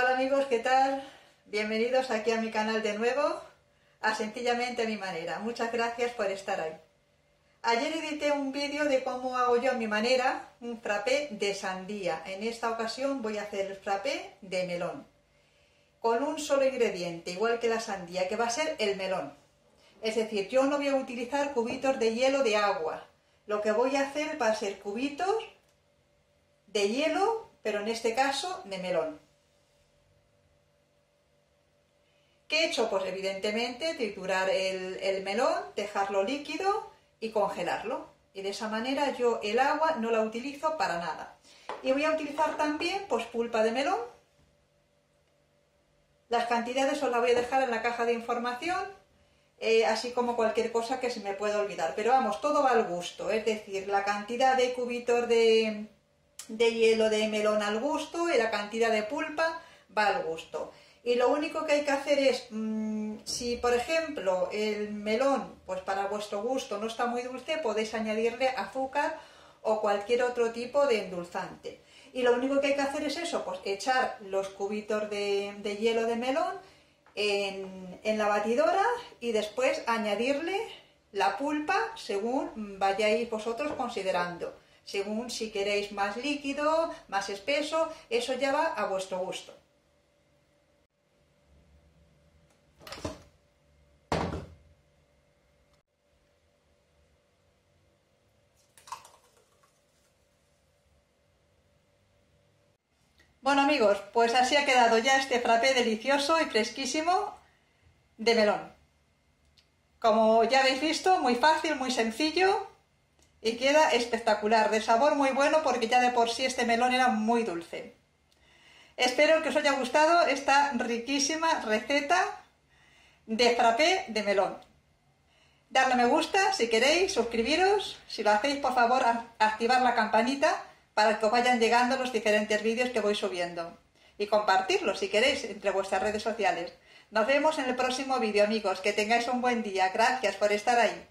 Hola amigos, ¿qué tal? Bienvenidos aquí a mi canal de nuevo, a Sencillamente a mi manera. Muchas gracias por estar ahí. Ayer edité un vídeo de cómo hago yo a mi manera un frappé de sandía. En esta ocasión voy a hacer el frappé de melón. Con un solo ingrediente, igual que la sandía, que va a ser el melón. Es decir, yo no voy a utilizar cubitos de hielo de agua. Lo que voy a hacer va a ser cubitos de hielo, pero en este caso de melón. ¿Qué he hecho? Pues evidentemente triturar el, melón, dejarlo líquido y congelarlo. Y de esa manera yo el agua no la utilizo para nada. Y voy a utilizar también pues pulpa de melón. Las cantidades os las voy a dejar en la caja de información, eh, así como cualquier cosa que se me pueda olvidar. Pero vamos, todo va al gusto, es decir, la cantidad de cubitos de, de hielo de melón al gusto y la cantidad de pulpa va al gusto y lo único que hay que hacer es, mm, si por ejemplo el melón, pues para vuestro gusto no está muy dulce, podéis añadirle azúcar o cualquier otro tipo de endulzante. Y lo único que hay que hacer es eso, pues echar los cubitos de, hielo de melón en, en, la batidora y después añadirle la pulpa según vayáis vosotros considerando. Según si queréis más líquido, más espeso, eso ya va a vuestro gusto. Bueno amigos, pues así ha quedado ya este frappé delicioso y fresquísimo de melón. Como ya habéis visto, muy fácil, muy sencillo y queda espectacular, de sabor muy bueno porque ya de por sí este melón era muy dulce. Espero que os haya gustado esta riquísima receta de frappé de melón. Darle me gusta si queréis, suscribiros, si lo hacéis por favor activar la campanita para que os vayan llegando los diferentes vídeos que voy subiendo. Y compartirlos si queréis entre vuestras redes sociales. Nos vemos en el próximo vídeo amigos, que tengáis un buen día, gracias por estar ahí.